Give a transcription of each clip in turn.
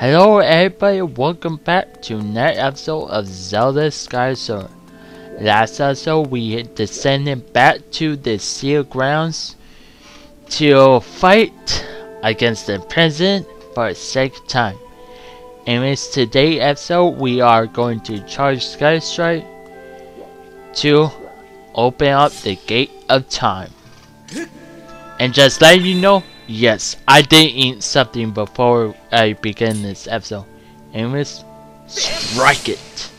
Hello everybody, welcome back to another episode of Zelda Sky Sword. Last episode we descended back to the Seal Grounds to fight against the President for a second time. In this today episode we are going to charge Sky Strike to open up the Gate of Time. And just let you know, yes, I did eat something before I begin this episode. Anyways, strike it!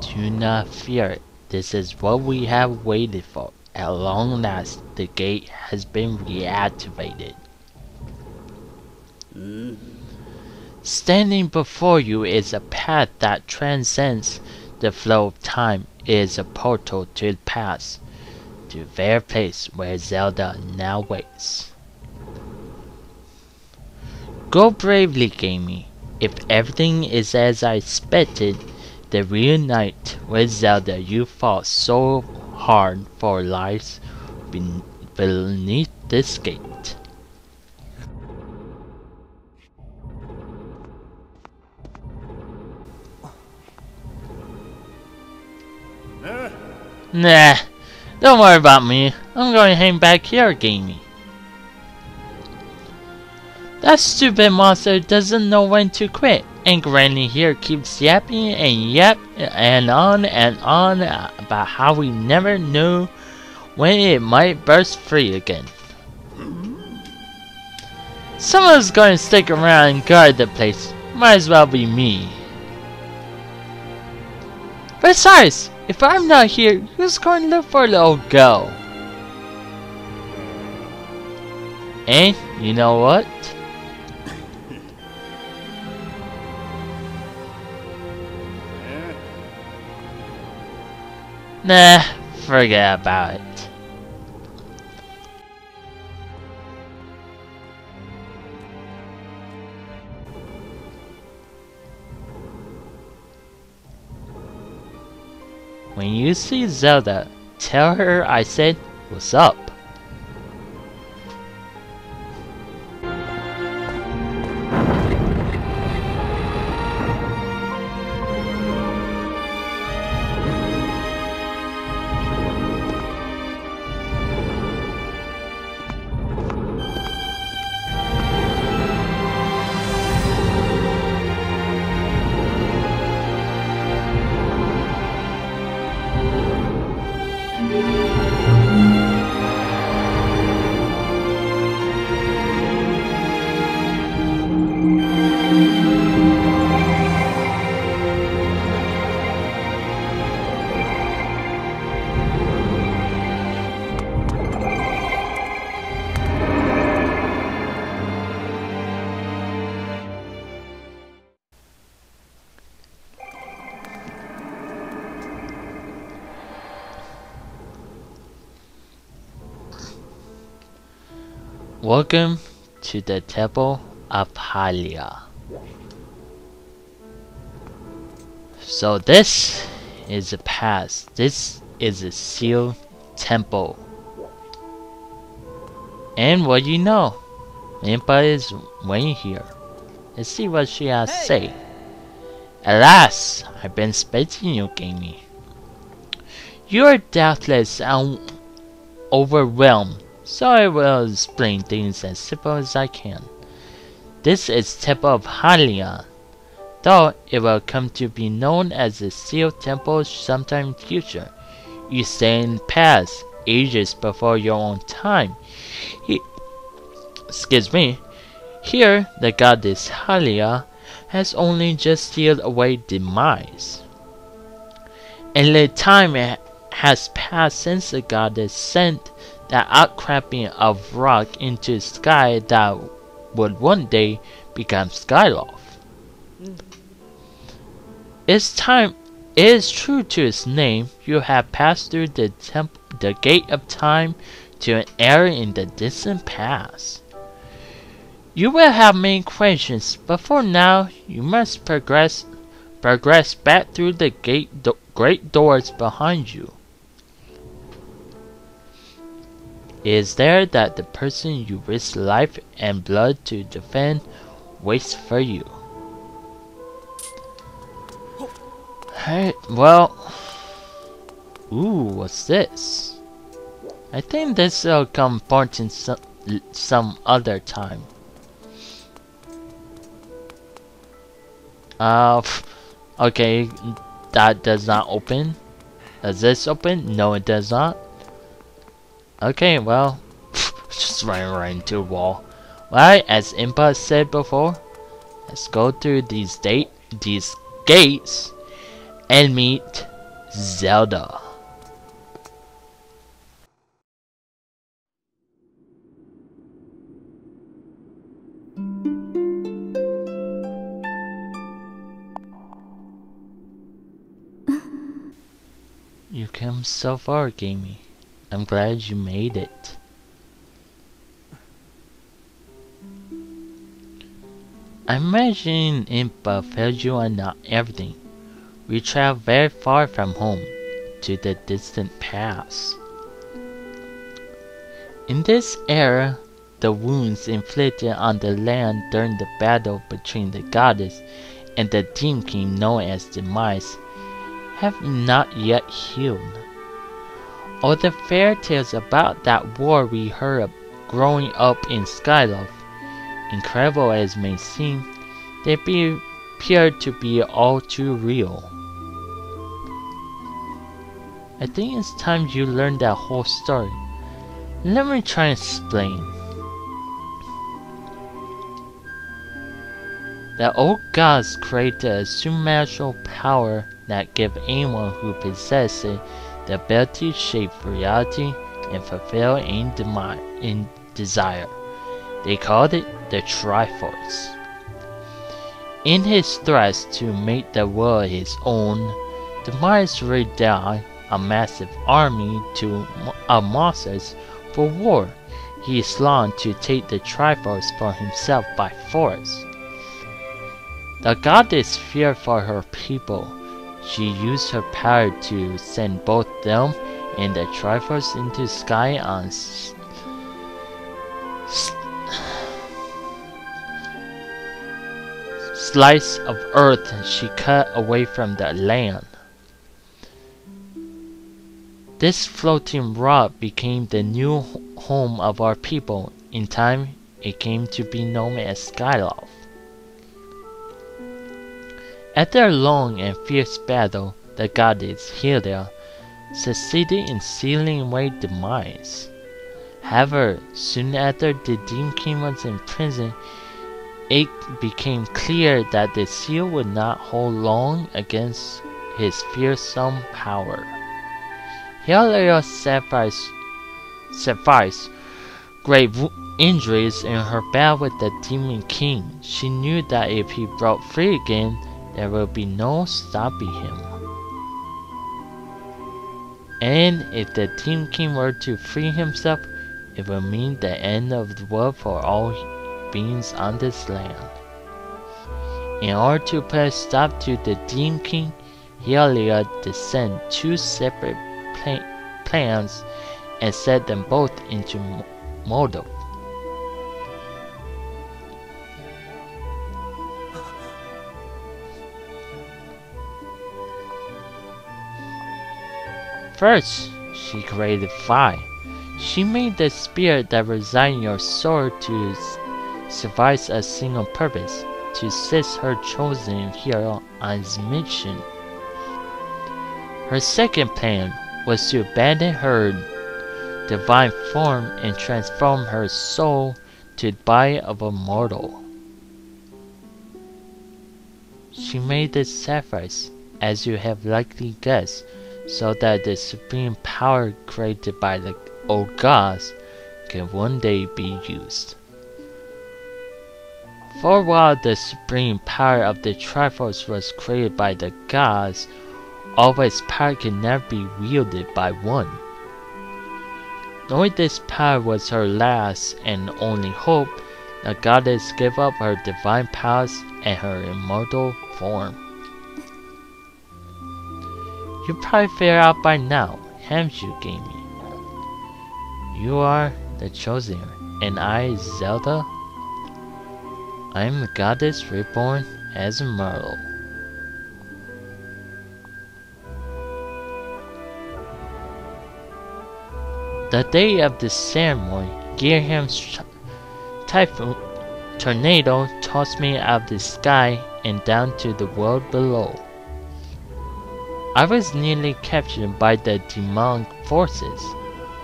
Do not fear, it, this is what we have waited for. At long last, the gate has been reactivated. Standing before you is a path that transcends the flow of time. It is a portal to the past, to the very place where Zelda now waits. Go bravely, Gamey. If everything is as I expected, the reunite with Zelda you fought so hard for lies beneath this gate. Nah, don't worry about me. I'm going to hang back here, Gamey. That stupid monster doesn't know when to quit. And Granny here keeps yapping and yap and on and on about how we never knew when it might burst free again. Someone's going to stick around and guard the place. Might as well be me. Besides, if I'm not here, who's going to look for the old girl? And you know what? Nah, forget about it. When you see Zelda, tell her I said, what's up? Welcome to the Temple of Hylia. So this is a pass. This is a sealed temple. And what do you know, Impa is waiting here. Let's see what she has to say. Alas, I've been expecting you, Gamey. You are doubtless overwhelmed, so I will explain things as simple as I can. This is Temple of Hylia, though it will come to be known as the Sealed Temple sometime in future. You say in the past, ages before your own time. He, excuse me. Here, the goddess Halia has only just sealed away demise. And the time has passed since the goddess sent that outcropping of rock into the sky that would one day become Skyloft. Mm. It's time it is true to its name, you have passed through the, the gate of time to an era in the distant past. You will have many questions, but for now, you must progress progress back through the gate do great doors behind you. Is there that the person you risk life and blood to defend waits for you. Alright, well... Ooh, what's this? I think this will come important some, some other time. Uh, okay, that does not open. Does this open? No, it does not. Okay, well, just ran right into a wall. Well, as Impa said before, let's go through these date these gates and meet Zelda. You came so far, Gamey. I'm glad you made it. I imagine Impa fed you on everything. We travel very far from home, to the distant past. In this era, the wounds inflicted on the land during the battle between the goddess and the demon king known as Demise have not yet healed. All the fairy tales about that war we heard growing up in Skyloft, incredible as may seem, they appear to be all too real. I think it's time you learned that whole story. Let me try and explain. The old gods created a supernatural power that gave anyone who possessed it the ability to shape reality and fulfill any in desire. They called it the Triforce. In his thrust to make the world his own, Demise laid down a massive army to monsters for war. He is longed to take the Triforce for himself by force. The goddess feared for her people she used her power to send both them and the Triforce into sky on slice of earth she cut away from the land. This floating rock became the new home of our people. In time, it came to be known as Skyloft. After a long and fierce battle, the goddess Hylia succeeded in sealing away the Demise. However, soon after the Demon King was in prison, it became clear that the seal would not hold long against his fearsome power. Hylia suffered, suffered great injuries in her battle with the Demon King. She knew that if he broke free again, there will be no stopping him. And if the Demon King were to free himself, It would mean the end of the world for all beings on this land. In order to put a stop to the Demon King, Heliod sent two separate plans and set them both into model. First, she created fire. She made the spirit that resides in your soul to survive a single purpose, to assist her chosen hero on his mission. Her second plan was to abandon her divine form and transform her soul to body of a mortal. She made this sacrifice, as you have likely guessed, so that the supreme power created by the old gods can one day be used. For while the supreme power of the Triforce was created by the gods, all its power can never be wielded by one. Knowing this power was her last and only hope, the goddess gave up her divine powers and her immortal form. You probably figured out by now, haven't you, Gamey? You are the chosen, and I, Zelda. I am the goddess reborn as a Merle. The day of the ceremony, Ghirahim's typhoon tornado tossed me out of the sky and down to the world below. I was nearly captured by the demonic forces,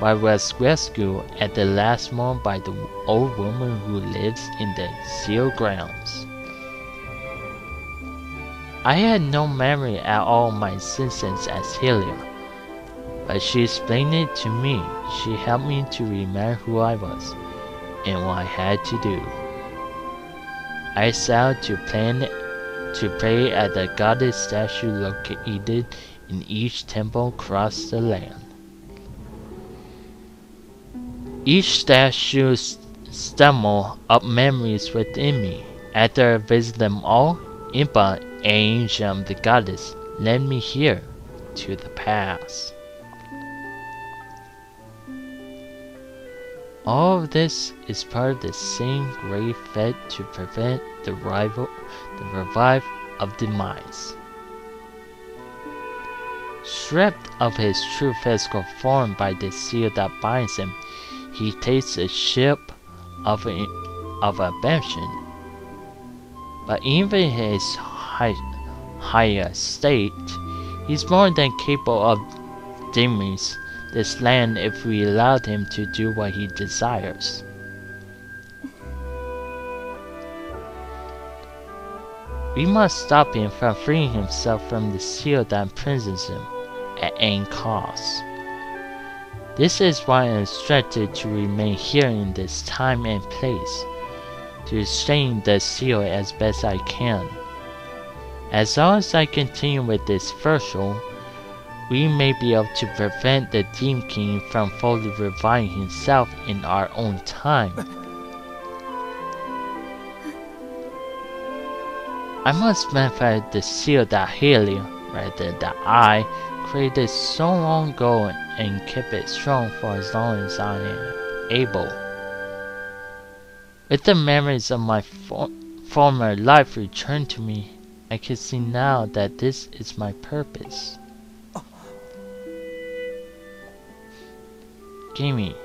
but was rescued at the last moment by the old woman who lives in the seal grounds. I had no memory at all of my existence as Helia, but she explained it to me. She helped me to remember who I was and what I had to do. I set out to plan to pray at the goddess statue located in each temple across the land. Each statue stumbled up memories within me. After I visited them all, Impa, Angel, of the goddess, led me here to the past. All of this is part of the same great fate to prevent the rival, the revive of demise. Stripped of his true physical form by the seal that binds him, he takes the shape of, a, of. But even his high, higher state, he's more than capable of demons this land if we allowed him to do what he desires. We must stop him from freeing himself from the seal that imprisons him at any cost. This is why I am instructed to remain here in this time and place, to restrain the seal as best I can. As long as I continue with this virtue, we may be able to prevent the Demon King from fully reviving himself in our own time. I must manifest the seal that helium, rather than I, created so long ago and kept it strong for as long as I am able. With the memories of my for former life returned to me, I can see now that this is my purpose. Gimme,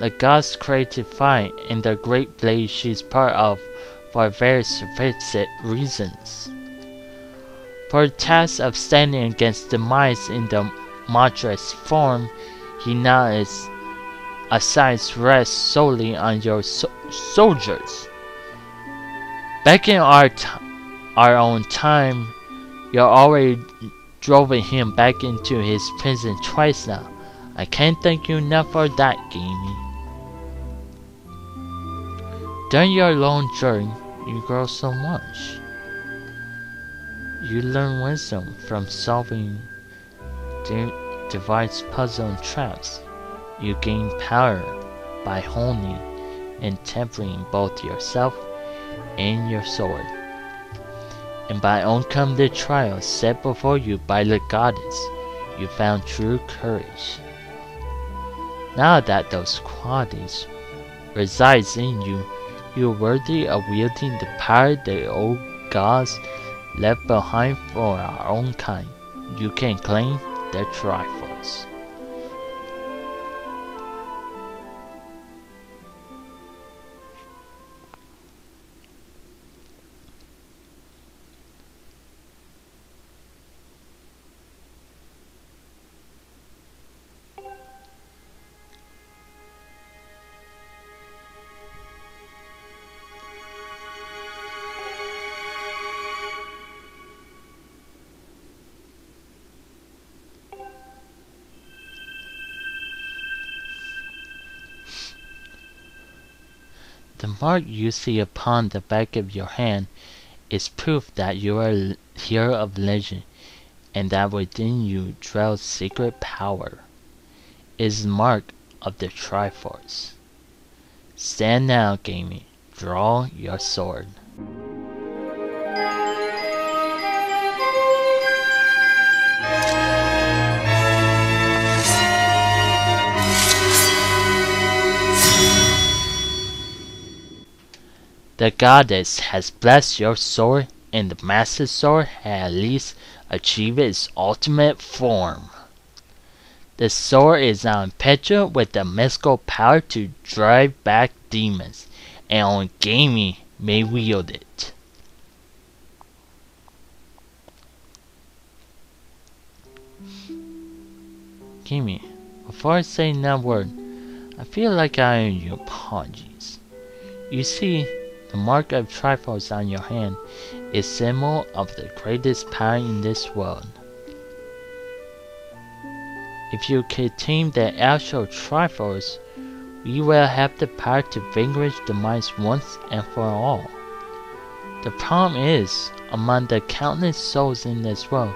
the gods created fire and the great blaze she's part of for very specific reasons. For the task of standing against Demise in the Madra's form, he now is A assigns rest solely on your so soldiers. Back in our our own time, you're already driven him back into his prison twice now. I can't thank you enough for that, Gamey. During your long journey, you grow so much. You learn wisdom from solving de device puzzle and traps. You gain power by honing and tempering both yourself and your sword. And by overcoming the trials set before you by the goddess, you found true courage. Now that those qualities resides in you, you are worthy of wielding the power the old gods left behind for our own kind. You can claim the Triforce. Mark you see upon the back of your hand is proof that you are a hero of legend, and that within you dwells secret power. It is the mark of the Triforce. Stand now, Gamey. Draw your sword. The goddess has blessed your sword, and the master sword has at least achieved its ultimate form. The sword is now impetuous with the mystical power to drive back demons, and only Gamey may wield it. Gamey, before I say another word, I feel like I owe you apologies. You see, the mark of Triforce on your hand is symbol of the greatest power in this world. If you can tame the actual Triforce, we will have the power to vanquish Demise once and for all. The problem is, among the countless souls in this world,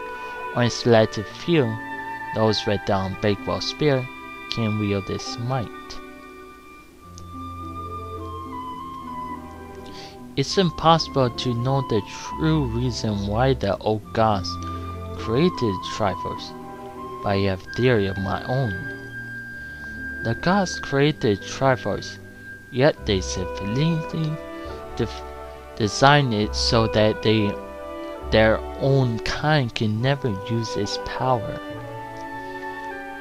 only selected few, those with the unbreakable spirit, can wield this might. It's impossible to know the true reason why the old gods created Triforce, but I have theory of my own. The gods created Triforce, yet they sufficiently designed it so that they their own kind can never use its power.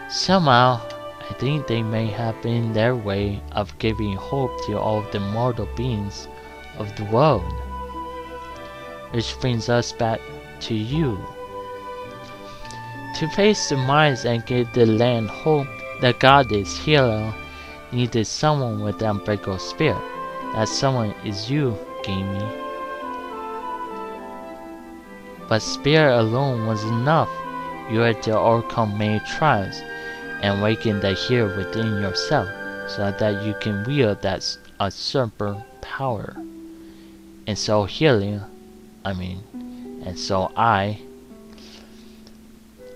Somehow, I think they may have been their way of giving hope to all the mortal beings of the world. Which brings us back to you. To face Demise and give the land hope, the goddess Hero needed someone with an unbreakable spirit. That someone is you, Gamey. But spirit alone was enough. You had to overcome many trials and awaken the hero within yourself so that you can wield that usurper power. And so healing, I mean, and so I,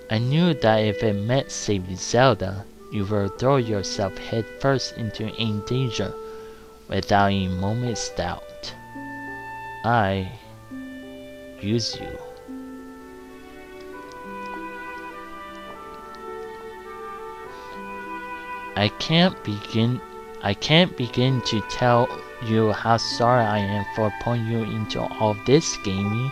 I knew that if it meant saving Zelda, you would throw yourself headfirst into any danger without a moment's doubt. I use you. I can't begin I can't begin to tell you how sorry I am for putting you into all this, Gamey.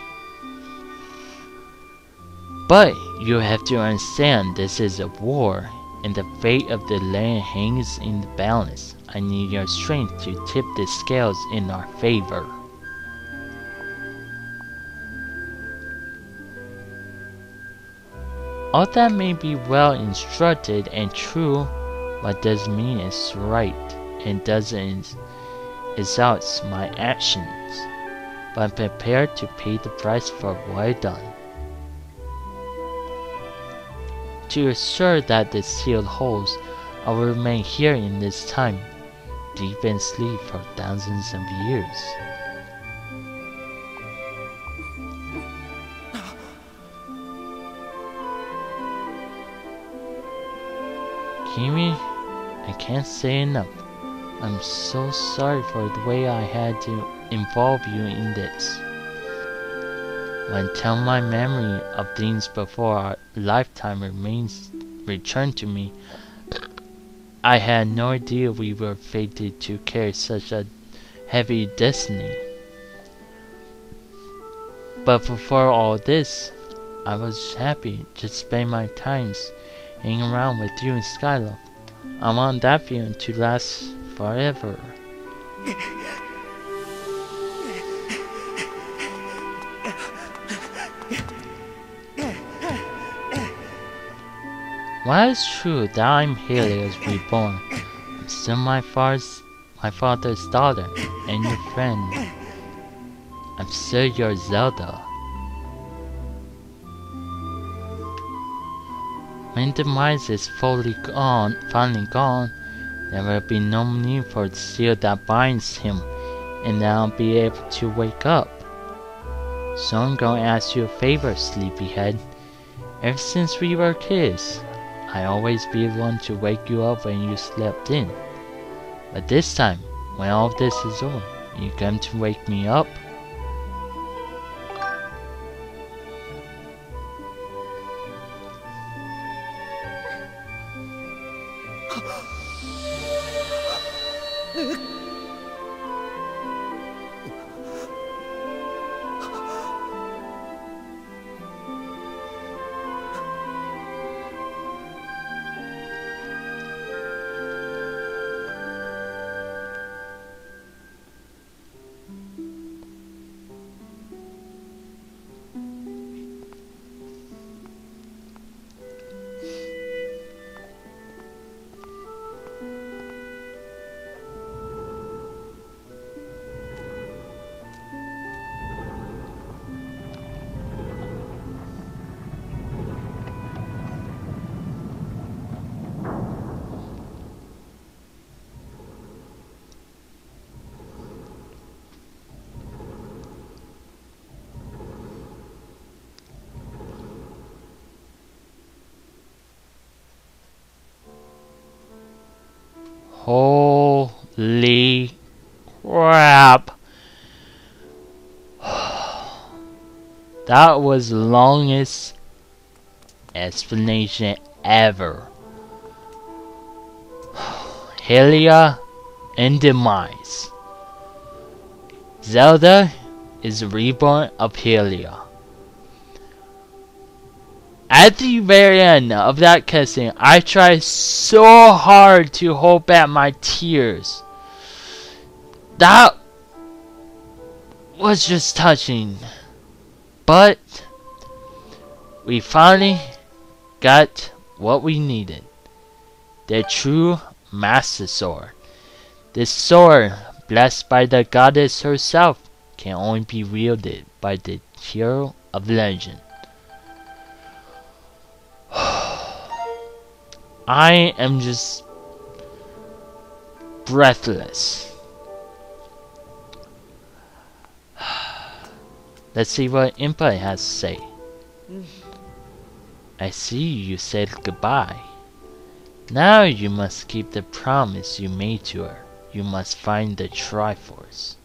But you have to understand this is a war, and the fate of the land hangs in the balance. I need your strength to tip the scales in our favor. All that may be well instructed and true, but doesn't mean it's right, and doesn't exalts my actions, but I'm prepared to pay the price for what I've done. To assure that the seal holds, I will remain here in this time, deep in sleep for thousands of years. Kimi, I can't say enough. I'm so sorry for the way I had to involve you in this. When Until my memory of things before our lifetime remains returned to me, I had no idea we were fated to carry such a heavy destiny. But before all this, I was happy to spend my times hanging around with you and Skyloft. I want that feeling to last forever. While it's true that I'm Helios reborn, I'm still my father's, my father's daughter and your friend. I'm still your Zelda. When Demise is fully gone, finally gone, there will be no need for the seal that binds him, and I'll be able to wake up. So I'm going to ask you a favor, Sleepyhead. Ever since we were kids, I always be the one to wake you up when you slept in. But this time, when all this is over, you come to wake me up. っ。Holy crap. That was the longest explanation ever. Helia and Demise. Zelda is reborn of Hylia. At the very end of that cutscene, I tried so hard to hold back my tears. That was just touching. But we finally got what we needed. The true Master Sword. This sword, blessed by the goddess herself, can only be wielded by the hero of legend. I am just breathless. Let's see what Impa has to say. I see you said goodbye. Now you must keep the promise you made to her. You must find the Triforce.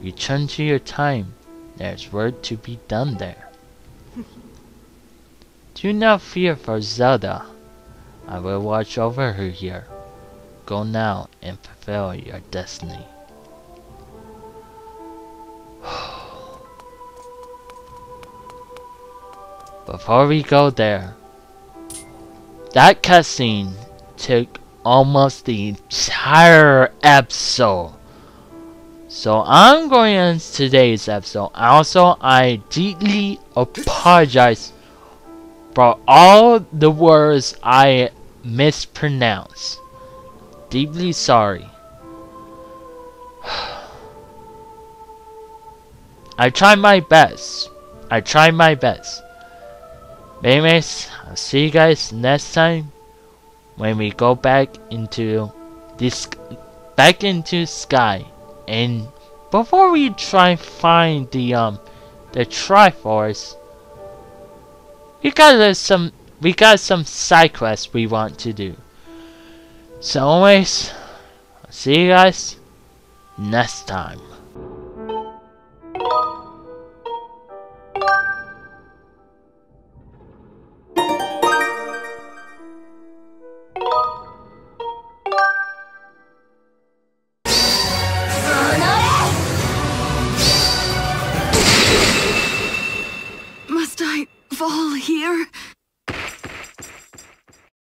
Return to your time. There's work to be done there. Do not fear for Zelda. I will watch over her here. Go now and fulfill your destiny. Before we go there, that cutscene took almost the entire episode. So I'm going in today's episode. Also, I deeply apologize for all the words I mispronounced. Deeply sorry. I tried my best. I tried my best. Anyways, I'll see you guys next time when we go back into this back into sky and before we try and find the um the Triforce we got some we got some side quests we want to do. So anyways, See you guys next time.